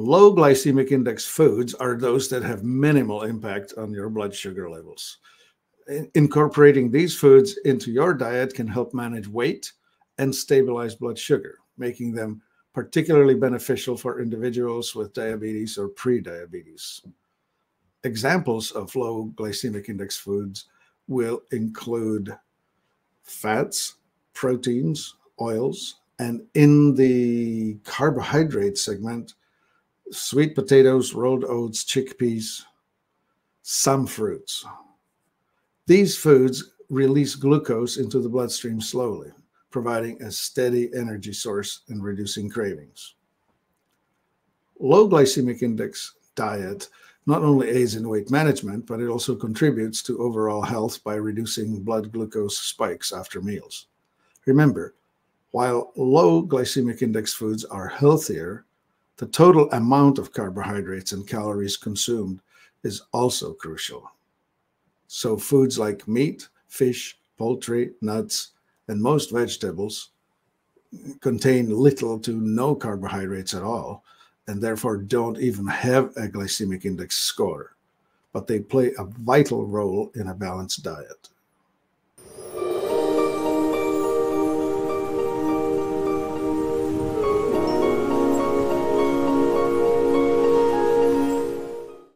Low glycemic index foods are those that have minimal impact on your blood sugar levels. Incorporating these foods into your diet can help manage weight and stabilize blood sugar, making them particularly beneficial for individuals with diabetes or pre-diabetes. Examples of low glycemic index foods will include fats, proteins, oils, and in the carbohydrate segment, sweet potatoes, rolled oats, chickpeas, some fruits. These foods release glucose into the bloodstream slowly, providing a steady energy source and reducing cravings. Low glycemic index diet not only aids in weight management, but it also contributes to overall health by reducing blood glucose spikes after meals. Remember, while low glycemic index foods are healthier, the total amount of carbohydrates and calories consumed is also crucial. So, foods like meat, fish, poultry, nuts, and most vegetables contain little to no carbohydrates at all, and therefore don't even have a glycemic index score, but they play a vital role in a balanced diet.